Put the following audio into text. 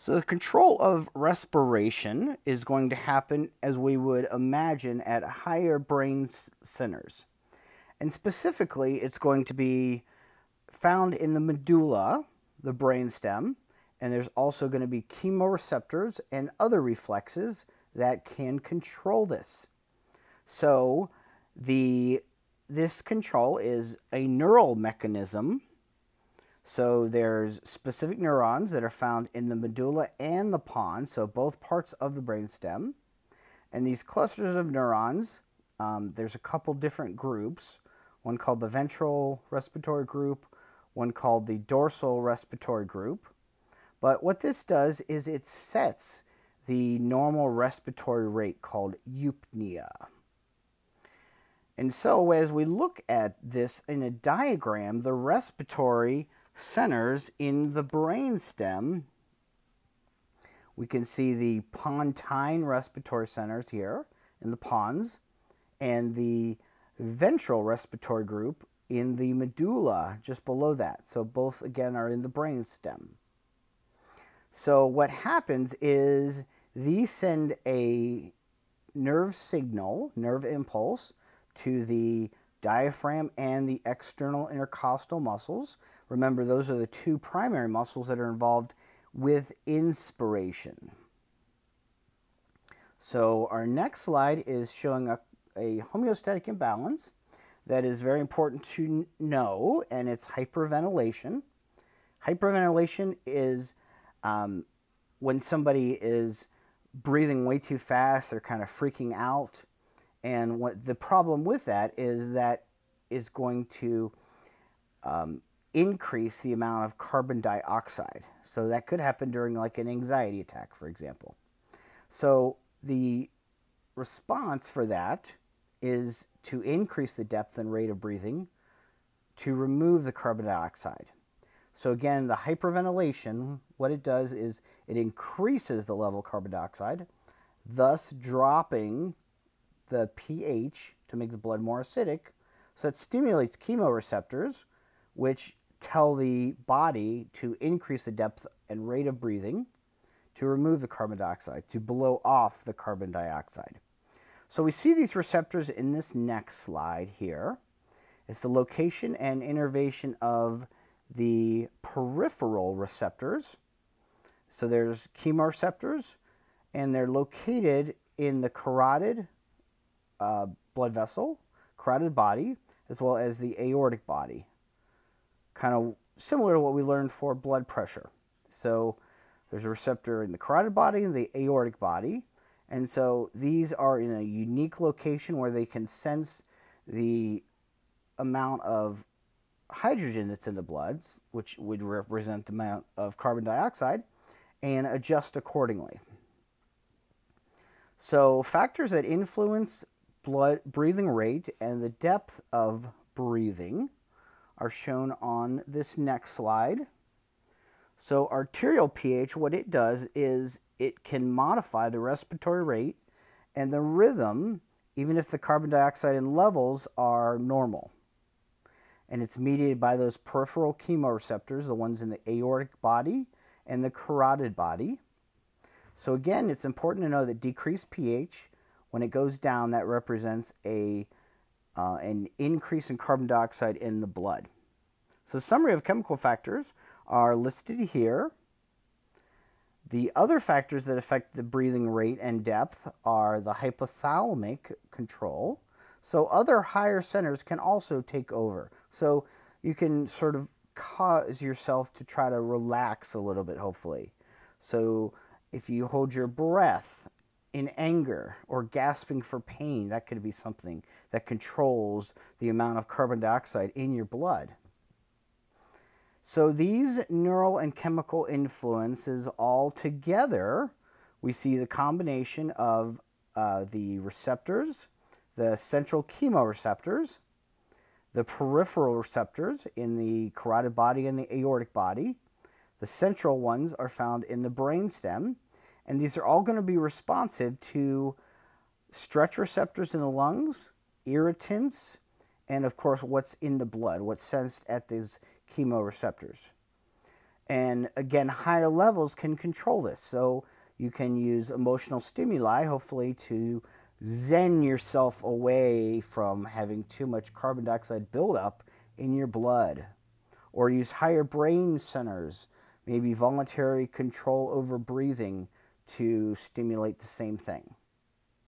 So the control of respiration is going to happen as we would imagine at higher brain centers. And specifically, it's going to be found in the medulla, the brainstem, and there's also going to be chemoreceptors and other reflexes that can control this. So the this control is a neural mechanism so there's specific neurons that are found in the medulla and the pons, so both parts of the brainstem. And these clusters of neurons, um, there's a couple different groups, one called the ventral respiratory group, one called the dorsal respiratory group. But what this does is it sets the normal respiratory rate called eupnea. And so as we look at this in a diagram, the respiratory centers in the brainstem. We can see the pontine respiratory centers here in the pons and the ventral respiratory group in the medulla just below that. So both again are in the brainstem. So what happens is these send a nerve signal, nerve impulse to the diaphragm and the external intercostal muscles. Remember, those are the two primary muscles that are involved with inspiration. So our next slide is showing a, a homeostatic imbalance that is very important to know, and it's hyperventilation. Hyperventilation is um, when somebody is breathing way too fast, they're kind of freaking out, and what the problem with that is that is going to um, increase the amount of carbon dioxide. So that could happen during like an anxiety attack, for example. So the response for that is to increase the depth and rate of breathing to remove the carbon dioxide. So again, the hyperventilation, what it does is it increases the level of carbon dioxide, thus dropping the pH to make the blood more acidic. So it stimulates chemoreceptors, which tell the body to increase the depth and rate of breathing, to remove the carbon dioxide, to blow off the carbon dioxide. So we see these receptors in this next slide here. It's the location and innervation of the peripheral receptors. So there's chemoreceptors, and they're located in the carotid uh, blood vessel, carotid body, as well as the aortic body. Kind of similar to what we learned for blood pressure. So there's a receptor in the carotid body and the aortic body. And so these are in a unique location where they can sense the amount of hydrogen that's in the blood, which would represent the amount of carbon dioxide, and adjust accordingly. So factors that influence blood breathing rate and the depth of breathing are shown on this next slide. So arterial pH, what it does is it can modify the respiratory rate and the rhythm even if the carbon dioxide in levels are normal. And it's mediated by those peripheral chemoreceptors, the ones in the aortic body and the carotid body. So again, it's important to know that decreased pH when it goes down, that represents a, uh, an increase in carbon dioxide in the blood. So summary of chemical factors are listed here. The other factors that affect the breathing rate and depth are the hypothalamic control. So other higher centers can also take over. So you can sort of cause yourself to try to relax a little bit, hopefully. So if you hold your breath in anger or gasping for pain. That could be something that controls the amount of carbon dioxide in your blood. So these neural and chemical influences all together, we see the combination of uh, the receptors, the central chemoreceptors, the peripheral receptors in the carotid body and the aortic body. The central ones are found in the brainstem, and these are all going to be responsive to stretch receptors in the lungs, irritants, and of course what's in the blood, what's sensed at these chemoreceptors. And again, higher levels can control this. So you can use emotional stimuli, hopefully, to zen yourself away from having too much carbon dioxide buildup in your blood. Or use higher brain centers, maybe voluntary control over breathing to stimulate the same thing.